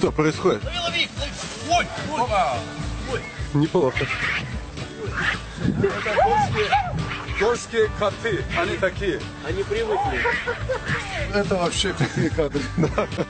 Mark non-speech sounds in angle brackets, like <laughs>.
Что происходит? Лови, лови. Ой, ой. Неплохо. Это горские, горские коты, они такие. Они привыкли. Это вообще какие кадры. <laughs>